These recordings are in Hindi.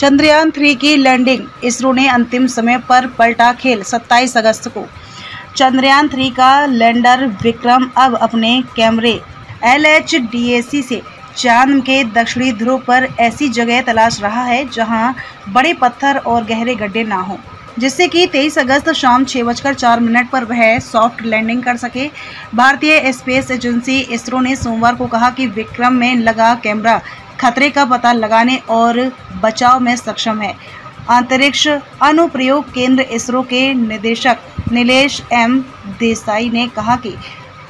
चंद्रयान थ्री की लैंडिंग, इसरो ने अंतिम समय पर पलटा खेल 27 अगस्त को। चंद्रयान थ्री का लैंडर विक्रम अब अपने कैमरे, एलएचडीएसी से। चाँद के दक्षिणी ध्रुव पर ऐसी जगह तलाश रहा है जहाँ बड़े पत्थर और गहरे गड्ढे ना हों, जिससे कि 23 अगस्त शाम छः बजकर चार मिनट पर वह सॉफ्ट लैंडिंग कर सके। भारतीय स्पेस एजेंसी इसरो ने सोमवार को कहा कि विक्रम में लगा कैमरा खतरे का पता लगाने और बचाव में सक्षम है। अंतरिक्ष अनुप्रयोग केंद्र इसरो के निदेशक नीलेश एम देसाई ने कहा कि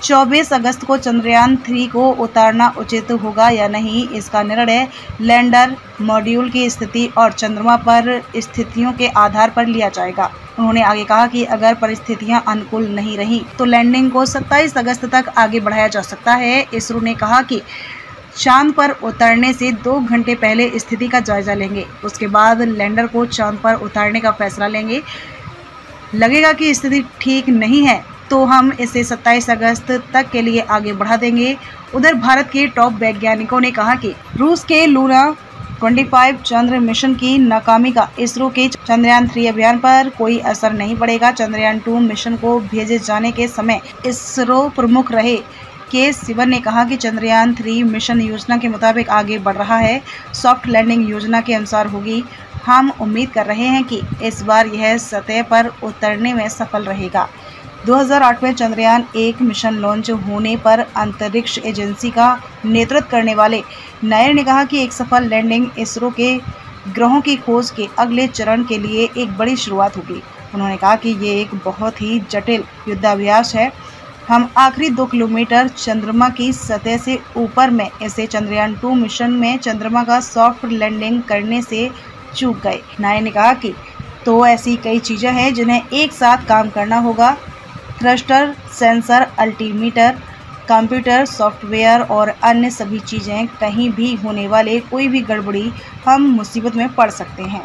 24 अगस्त को चंद्रयान थ्री को उतारना उचित होगा या नहीं, इसका निर्णय लैंडर मॉड्यूल की स्थिति और चंद्रमा पर स्थितियों के आधार पर लिया जाएगा। उन्होंने आगे कहा कि अगर परिस्थितियाँ अनुकूल नहीं रही तो लैंडिंग को 27 अगस्त तक आगे बढ़ाया जा सकता है। इसरो ने कहा कि चाँद पर उतरने से दो घंटे पहले स्थिति का जायजा लेंगे। उसके बाद लैंडर को चाँद पर उतारने का फैसला लेंगे। लगेगा कि स्थिति ठीक नहीं है तो हम इसे 27 अगस्त तक के लिए आगे बढ़ा देंगे। उधर भारत के टॉप वैज्ञानिकों ने कहा कि रूस के लूना 25 चंद्र मिशन की नाकामी का इसरो के चंद्रयान थ्री अभियान पर कोई असर नहीं पड़ेगा। चंद्रयान टू मिशन को भेजे जाने के समय इसरो प्रमुख रहे। के सिवन ने कहा कि चंद्रयान थ्री मिशन योजना के मुताबिक आगे बढ़ रहा है। सॉफ्ट लैंडिंग योजना के अनुसार होगी। हम उम्मीद कर रहे हैं कि इस बार यह सतह पर उतरने में सफल रहेगा। 2008 में चंद्रयान एक मिशन लॉन्च होने पर अंतरिक्ष एजेंसी का नेतृत्व करने वाले नायर ने कहा कि एक सफल लैंडिंग इसरो के ग्रहों की खोज के अगले चरण के लिए एक बड़ी शुरुआत होगी। उन्होंने कहा कि ये एक बहुत ही जटिल युद्धाभ्यास है। हम आखिरी दो किलोमीटर चंद्रमा की सतह से ऊपर में इसे चंद्रयान टू मिशन में चंद्रमा का सॉफ्ट लैंडिंग करने से चूक गए। नाय ने कहा कि तो ऐसी कई चीज़ें हैं जिन्हें एक साथ काम करना होगा। Thruster, sensor, altimeter, computer, software और अन्य सभी चीज़ें कहीं भी होने वाले कोई भी गड़बड़ी हम मुसीबत में पड़ सकते हैं।